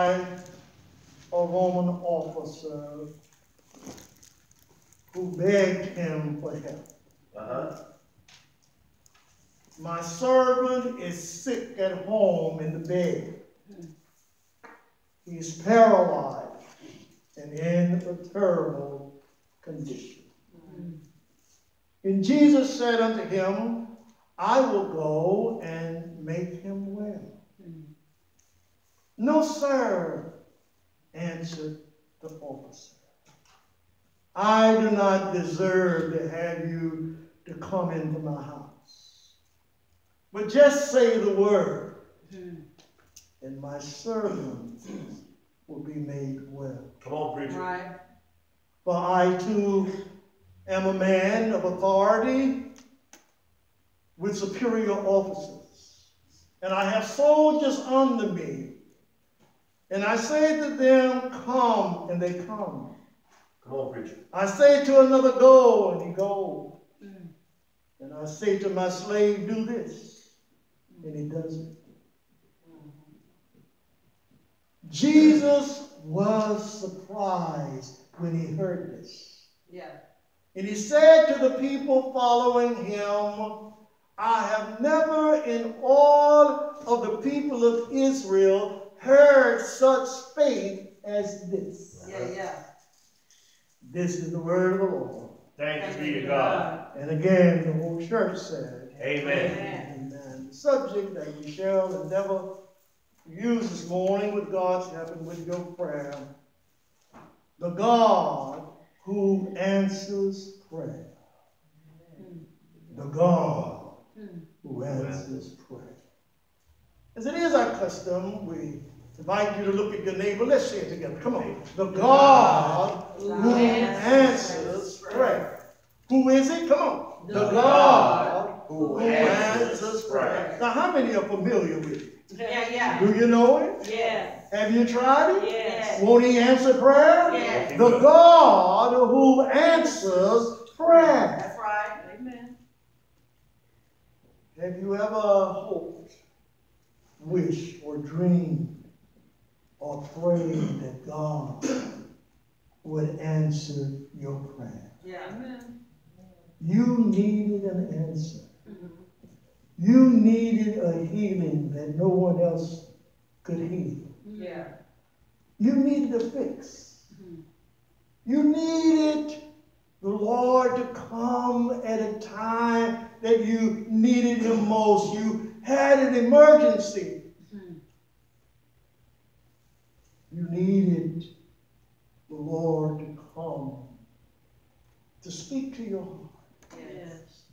a Roman officer who begged him for help. Uh-huh. My servant is sick at home in the bed. He's paralyzed and in a terrible condition. And Jesus said unto him, I will go and make him well. No, sir, answered the officer. I do not deserve to have you to come into my house. But just say the word, and my servant will be made well. Come on, preacher. Right. For I too am a man of authority with superior officers, and I have soldiers under me. And I say to them, Come, and they come. Come on, preacher. I say to another, Go, and he goes. Mm. And I say to my slave, Do this, and he does it. Mm-hmm. Jesus was surprised when he heard this. Yeah. And he said to the people following him, I have never in all of the people of Israel heard such faith as this. Yeah, yeah. This is the word of the Lord. Thanks be to God. And again, the whole church said, Amen. Amen. The subject that we shall endeavor to use this morning with God's help and with your prayer, the God who answers prayer. The God who hmm. answers prayer. As it is our custom, we invite you to look at your neighbor. Let's say it together. Come on. The God who answers prayer. Who is it? Come on. The God who answers prayer. Now, how many are familiar with it? Yeah, yeah. Do you know it? Yes. Have you tried it? Yes. Won't he answer prayer? Yes. The God who answers prayer. That's right. Amen. Have you ever hoped, wished, or dreamed, or prayed that God would answer your prayer? Yeah. Amen. You needed an answer. Mm-hmm. You needed a healing that no one else could heal. Yeah. You needed a fix. Mm-hmm. You needed the Lord to come at a time that you needed Him most. You had an emergency. You needed the Lord to come to speak to your heart, Yes.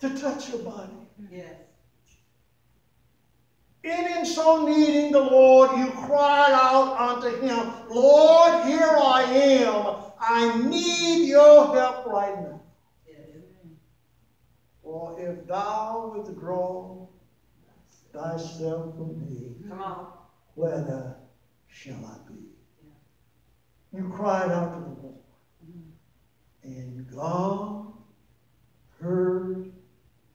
to touch your body. Yes. And In so needing the Lord, you cried out unto him, Lord, here I am. I need your help right now. For if thou withdraw thyself from me, Come on. whither shall I be? You cried out to the Lord. And God heard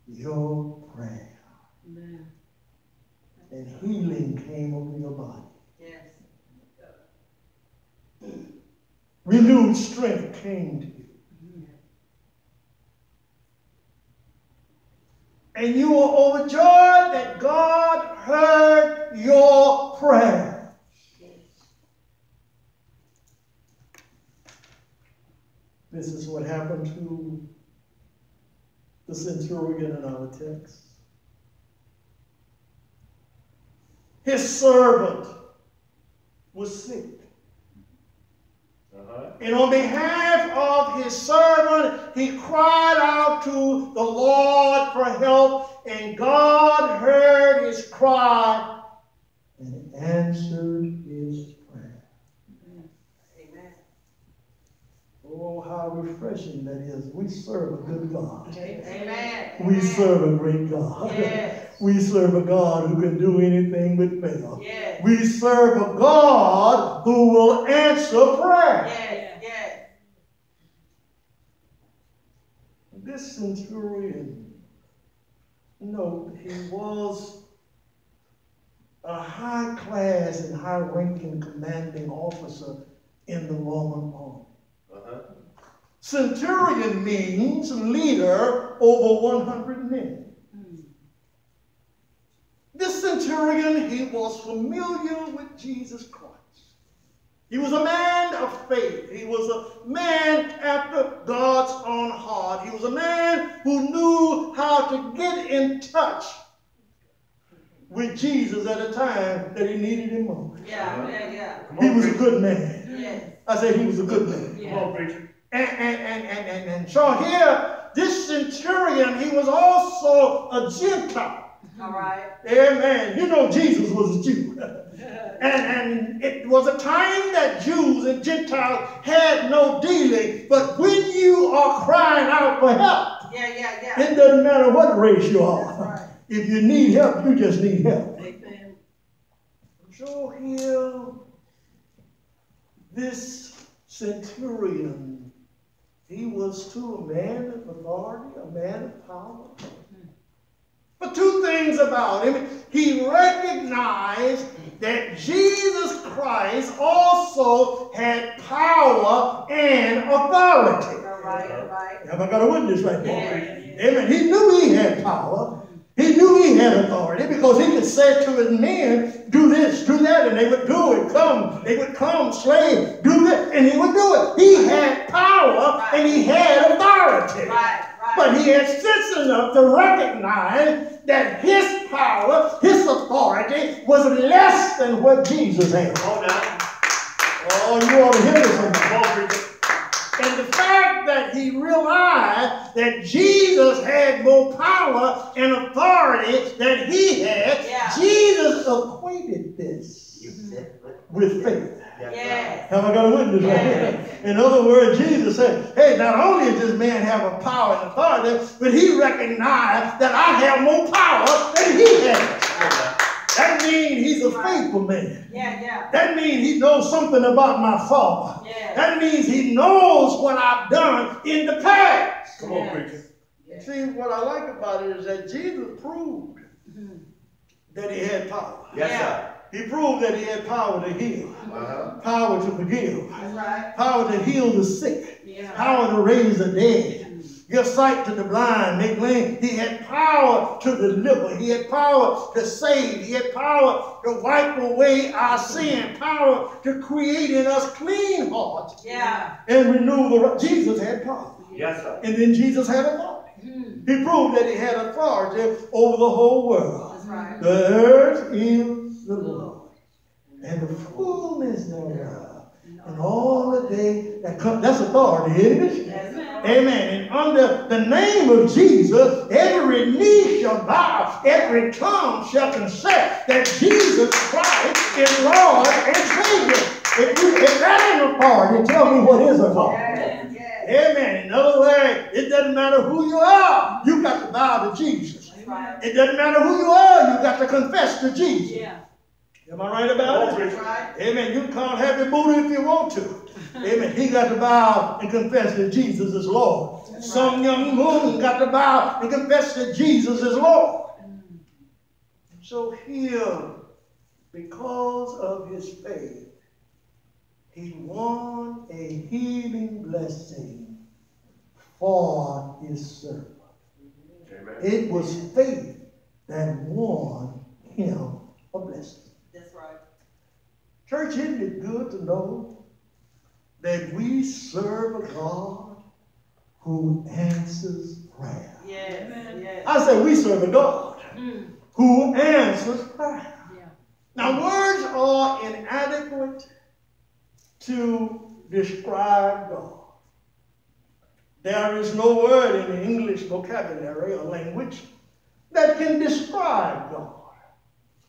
your prayer. Amen. And healing came over your body. Yes. Renewed strength came to you. And you were overjoyed that God heard your prayer. This is what happened to the centurion in our text. His servant was sick. Uh-huh. And on behalf of his servant, he cried out to the Lord for help, and God heard his cry and answered his prayer. Amen. Oh, how refreshing that is. We serve a good God. Amen. We serve a great God. Yes. We serve a God who can do anything but fail. Yes. We serve a God who will answer prayer. Yes. Yes. This centurion, no, he was a high class and high ranking commanding officer in the Roman army. Centurion means leader over 100 men. This centurion, he was familiar with Jesus Christ. He was a man of faith. He was a man after God's own heart. He was a man who knew how to get in touch with Jesus at a time that he needed him most. Yeah, yeah, yeah. Come He on, was a good man. Yes. I said he was a good man. Come on, preacher. And, and, and, and, and, and so here, this centurion, he was also a Gentile. All right. Amen. You know Jesus was a Jew. And, and it was a time that Jews and Gentiles had no dealing. But when you are crying out for help, Yeah, yeah, yeah. it doesn't matter what race you are. right. If you need help, you just need help. Amen. So here, this centurion, he was too a man of authority, a man of power. But two things about him. He recognized that Jesus Christ also had power and authority. Right, right. Have I got a witness right there? preacher. Amen. He knew he had power. He knew he had authority because he could say to his men, do this, do that, and they would do it. Come, they would come, slay, do this, and he would do it. He had power and he had authority. Right, right. But he had sense enough to recognize that his power, his authority was less than what Jesus had. Come on now. Oh, you ought to hear this one. Come on, preacher. And the fact that he realized that Jesus had more power and authority than he had, Yeah. Jesus equated this You said it. With faith. Yes. Have I got a witness right here? In other words, Jesus said, hey, not only does this man have a power and authority, but he recognized that I have more power than he has. Come on now. That means he's a faithful man. Yeah, yeah. That means he knows something about my father. Yeah. That means he knows what I've done in the past. Come on, preacher. Yeah. See, what I like about it is that Jesus proved Mhm. that he had power. Yes, Yeah. sir. He proved that he had power to heal, Uh-huh. power to forgive, That's right. power to heal the sick, Yeah. power to raise the dead, give sight to the blind, make lame. He had power to deliver. He had power to save. He had power to wipe away our sin, power to create in us clean hearts Yeah. and renew the. right- Jesus had power. Yes, sir. And then Jesus had authority. Mhm. He proved that he had authority over the whole world. That's right. The earth is the Lord, and the fullness thereof, and all the day that comes. That's authority, isn't it? Yes. Amen. And under the name of Jesus, every knee shall bow, every tongue shall confess that Jesus Christ is Lord and Savior. If, you, if that ain't authority, tell me what is authority. Yes, yes. Amen. In other words, it doesn't matter who you are, you got to bow to Jesus. Right. It doesn't matter who you are, you got to confess to Jesus. Yeah. Am I right about it? Right. Amen. You can call heavy Buddha if you want to. Amen. He got to bow and confess that Jesus is Lord. Sun Myung Moon got to bow and confess that Jesus is Lord. So here, because of his faith, he won a healing blessing for his servant. Amen. It was faith that won him a blessing. That's right. Church, isn't it good to know that we serve a God who answers prayer? Yes, yes. I say we serve a God Mm. who answers prayer. Yeah. Now, words are inadequate to describe God. There is no word in the English vocabulary or language that can describe God.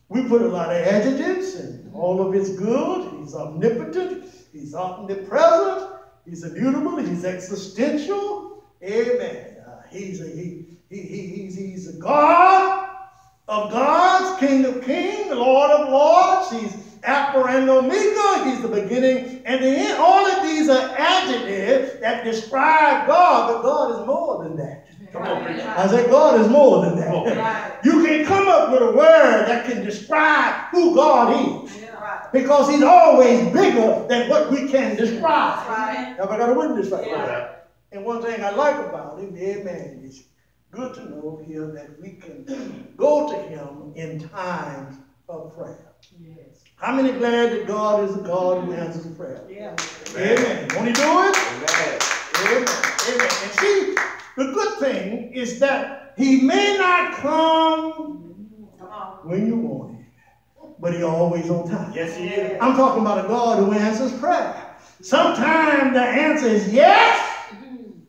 We put a lot of adjectives, and all of it's good. He's omnipotent, he's omnipresent, he's immutable, he's existential. Amen. Uh, he's, a, he, he, he, he's, he's a God of gods, King of kings, Lord of lords. He's Alpha and Omega. He's the beginning and the end. All of these are adjectives that describe God, but God is more than that. Come on, preacher. I said, God is more than that. Right. You can come up with a word that can describe who God is. Right. Because he's always bigger than what we can describe. Right. Have I got a witness right Yeah. there? And one thing I like about him, amen, it's good to know here that we can go to him in times of prayer. Yes. How many glad that God is a God who answers prayer? Yeah. Amen. Won't he do it? Amen. Amen. Amen. And see, the good thing is that he may not come Come on. when you want him, but he always on time. Yes, he is. I'm talking about a God who answers prayer. Sometimes the answer is yes,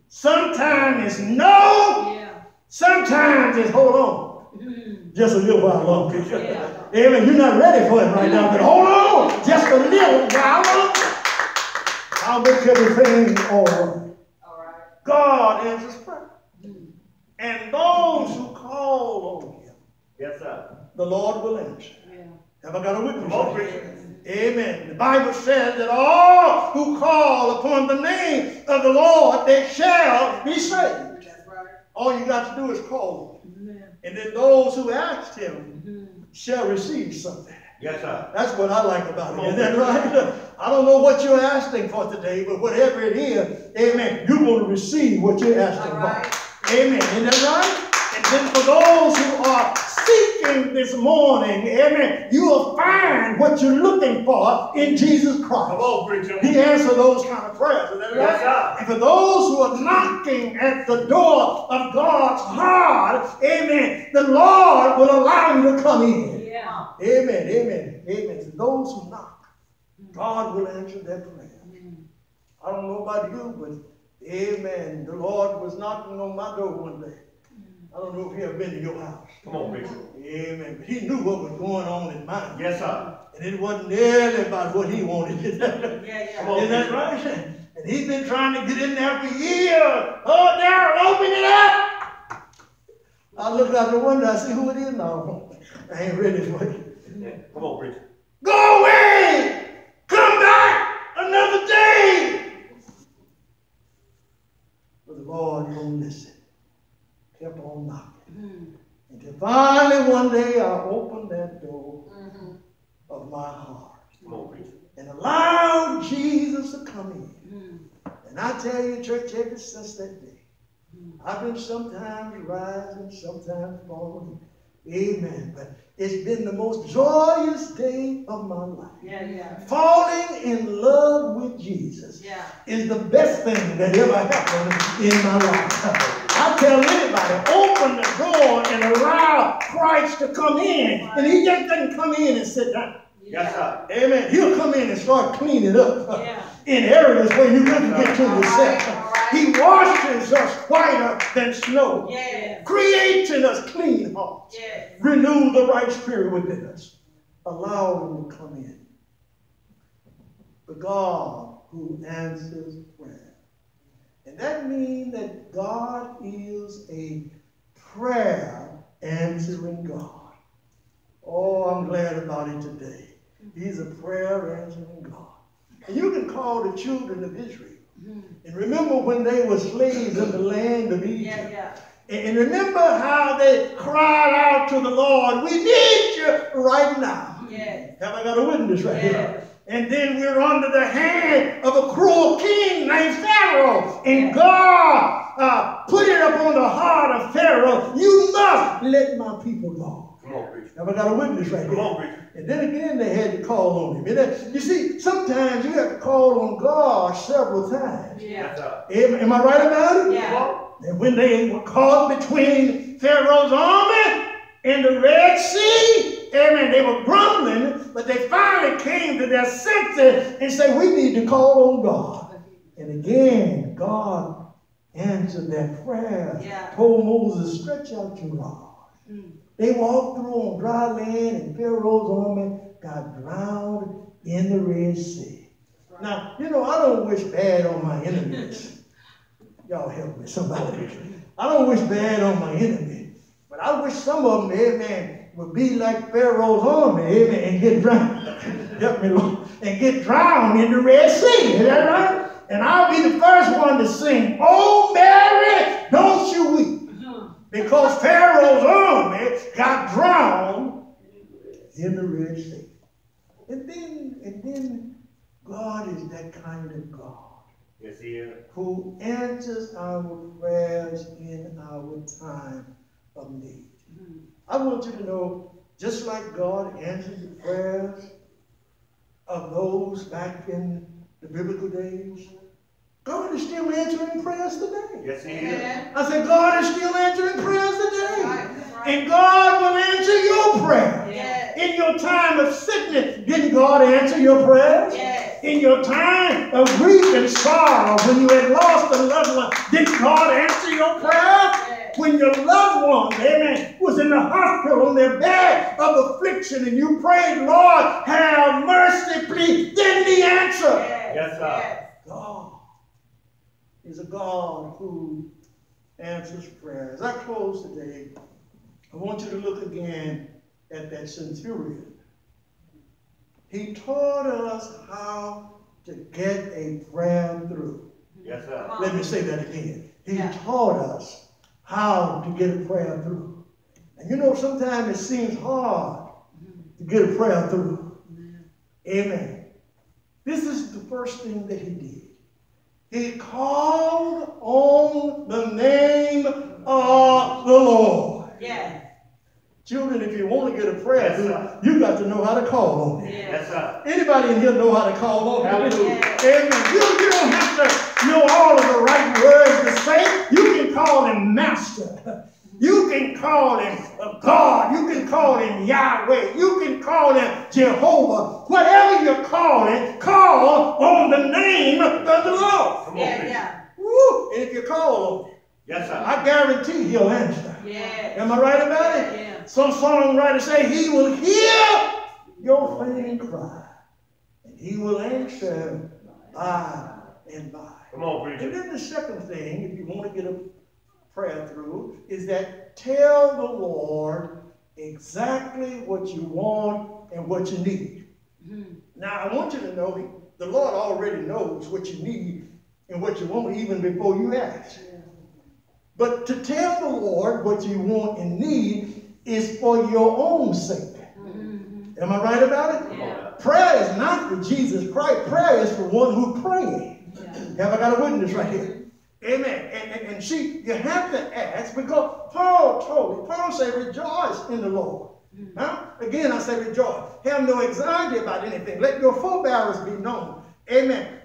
sometimes it's no, Yeah. sometimes it's hold on. Just a little while longer. Yeah. Amen. You're not ready for it right now, but hold on just a little while longer. I'll make everything all right. God answers prayer. Hmm. And those who call on him, Yes, sir. the Lord will answer. Yeah. Have I got a witness? On. Amen. The Bible says that all who call upon the name of the Lord, they shall be saved. That's right. All you got to do is call. Amen. And then those who asked him mm-hmm. shall receive something. Yes, sir. That's what I like about it. Is that right? I don't know what you're asking for today, but whatever it is, amen, you're going to receive what you're asking All for. right. Amen. Isn't that right? And then for those who are seeking this morning, amen, you will find what you're looking for in Jesus Come Christ. on, preacher. He answers those kind of prayers. Is that Yes, right? sir. And for those who are knocking at the door of God's heart, amen, the Lord will allow you to come in. Yeah. Amen, amen, amen. To those who knock, God will answer their prayer. Mm. I don't know about you, but amen. The Lord was knocking on my door one day. Mm. I don't know if he ever been to your house. Come on, preacher. Amen. But he knew what was going on in mine. Yes, sir. And it wasn't nearly about what he wanted. Is that Yeah, yeah. on. right? And he's been trying to get in there for years. Oh, Darrell, open it up. I look out the window, I see who it is now. I ain't ready for it. Come on, preacher. Go away! Come back another day! But the Lord won't listen. Kept on knocking. Mm-hmm. Until finally one day I opened that door mm-hmm. of my heart Come on, preacher. and allowed Jesus to come in. Mm-hmm. And I tell you, church, ever since that day, I've been sometimes rising, sometimes falling. Amen. But it's been the most joyous day of my life. Yeah, yeah. Falling in love with Jesus Yeah. is the best thing that ever happened in my life. I tell anybody, open the door and allow Christ to come in. And he just doesn't come in and sit down. Yes, sir. Amen. He'll come in and start cleaning up Yeah. in areas where you couldn't get to All right, yourself. He washes us whiter than snow, Yeah. creating us clean hearts, Yeah. renew the right spirit within us. Allow him to come in. The God who answers prayer. And that means that God is a prayer answering God. Oh, I'm glad about it today. He's a prayer answering God. And you can call the children of Israel. And remember when they were slaves in the land of Egypt. Yeah, yeah. And and remember how they cried out to the Lord, we need you right now. Yeah. Have I got a witness right Yeah. here? And then we're under the hand of a cruel king named Pharaoh. And Yeah. God uh, put it upon the heart of Pharaoh, you must let my people go. Come on, preacher. Have I got a witness right Come here? on, preacher. And then again, they had to call on him. And that- you see, sometimes you have to call on God several times. Yeah. Am, am I right about it? Yeah. And when they were caught between Pharaoh's army and the Red Sea, amen, they were grumbling, but they finally came to their senses and said, we need to call on God. And again, God answered their prayer. Yeah. Told Moses, stretch out your rod. Mm. They walked through on dry land, and Pharaoh's army got drowned in the Red Sea. Now, you know, I don't wish bad on my enemies. Y'all help me, somebody. I don't wish bad on my enemies, but I wish some of them, amen, would be like Pharaoh's army, amen, and get drowned. help me, Lord. And get drowned in the Red Sea. Is that right? And I'll be the first one to sing, Oh, Mary, don't you weep. Because Pharaoh's army got drowned in the Red Sea. And then, and then God is that kind of God Yes, he is. who answers our prayers in our time of need. I want you to know, just like God answered the prayers of those back in the biblical days, God is still answering prayers today. Yes, he is. I said, God is still answering prayers today. Right, right. And God will answer your prayer. Yes. In your time of sickness, didn't God answer your prayers? Yes. In your time of grief and sorrow, when you had lost a loved one, didn't God answer your prayer? Yes. When your loved one, amen, was in the hospital on their bed of affliction and you prayed, Lord, have mercy, please, didn't he answer? Yes. Yes, sir. God is a God who answers prayers. As I close today, I want you to look again at that centurion. He taught us how to get a prayer through. Yes, sir. Let me say that again. He Yeah. taught us how to get a prayer through. And you know, sometimes it seems hard to get a prayer through. Amen. This is the first thing that he did. He called on the name of the Lord. Yes. Children, if you want to get a prayer Yes, through, sir. you got to know how to call on it. Yes. Yes, sir. Anybody in here know how to call on it? Hallelujah. Amen. You, you don't have to know all of the right words to say. You can call him master. You can call him God. You can call him Yahweh. You can call him Jehovah. Whatever you call it, call on the name of the Lord. Come on, Yeah, preacher. yeah. Woo! And if you call on it, Yes, sir. I guarantee he'll answer. Yes. Am I right about it? Yeah. Some songwriters say he will hear your faint cry, and he will answer by and by. Come on, preacher. And then the second thing, if you want to get a prayer through, is that tell the Lord exactly what you want and what you need. Hmm. Now, I want you to know the Lord already knows what you need and what you want even before you ask. But to tell the Lord what you want and need is for your own sake. Hmm. Am I right about it? Now. Prayer is not for Jesus Christ. Prayer is for one who praying. Have I got a witness right here? Amen. And, and, and see, you have to ask because Paul told me, Paul said, rejoice in the Lord. Huh? Again, I say rejoice. Have no anxiety about anything. Let your forbearance be known. Amen.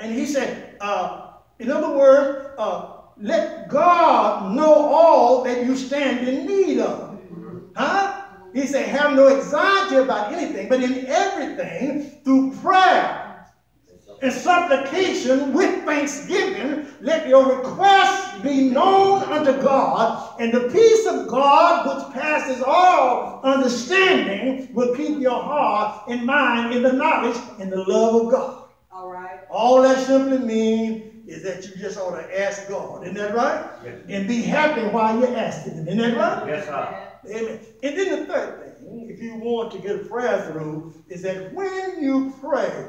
And he said, uh, in other words, uh, let God know all that you stand in need of. Huh? He said, have no anxiety about anything, but in everything, through prayer and supplication with thanksgiving, let your requests be known unto God, and the peace of God, which passes all understanding, will keep your heart and mind in the knowledge and the love of God. All right. All that simply means is that you just ought to ask God. Isn't that right? Yes. And be happy while you're asking Him. Isn't that right? Yes, sir. Amen. And then the third thing, if you want to get a prayer through, is that when you pray,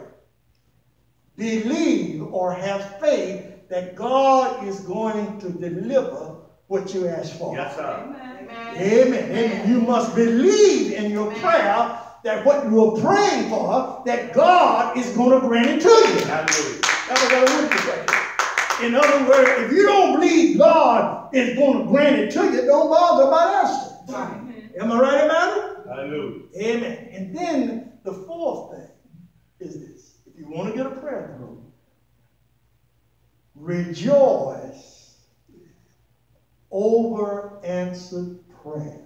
believe or have faith that God is going to deliver what you ask for. Yes, sir. Amen. Amen. Amen. You must believe in your Amen. prayer that what you are praying for, that God is going to grant it to you. Hallelujah. That's what I want to say. In other words, if you don't believe God is going to grant it to you, don't bother about asking. Am I right about it? Hallelujah. Amen. And then the fourth thing is this. If you want to get a prayer through, rejoice over answered prayer.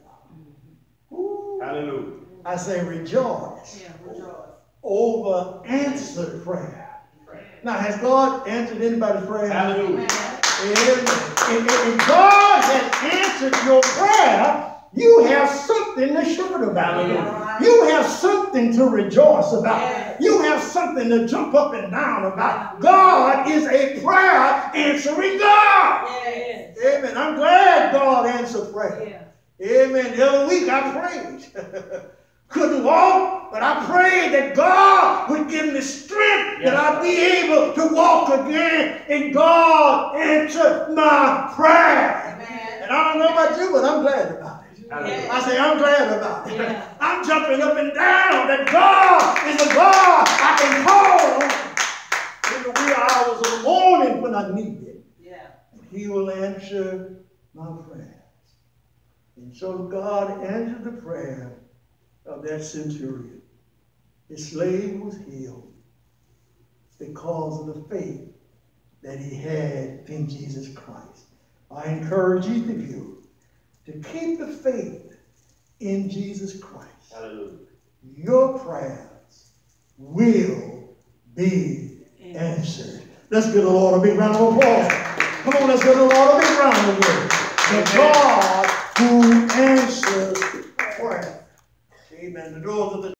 Ooh. Hallelujah. I say rejoice Yeah, rejoice. over answered prayer. Now, has God answered anybody's prayer? Hallelujah. Amen. And if God has answered your prayer, you have something to about. Hallelujah. You have something to rejoice about. Yes. You have something to jump up and down about. God is a prayer answering God. Yes. Amen. I'm glad God answered prayer. Amen. The other week I prayed. Couldn't walk, but I prayed that God would give me strength that I'd be able to walk again. And God answered my prayer. Amen. And I don't know about you, but I'm glad about it. Hallelujah. I say, I'm glad about it. Yeah. I'm jumping up and down that God is a God I can call in the wee hours of the morning when I need it. Yeah. And He will answer my prayers. And so God answered the prayer of that centurion. His slave was healed because of the faith that he had in Jesus Christ. I encourage each of you to keep the faith in Jesus Christ. Hallelujah. Your prayers will be answered. Let's give the Lord a big round of applause. Come on, let's give the Lord a big round of applause. The God who answers prayer. Amen. The doors of the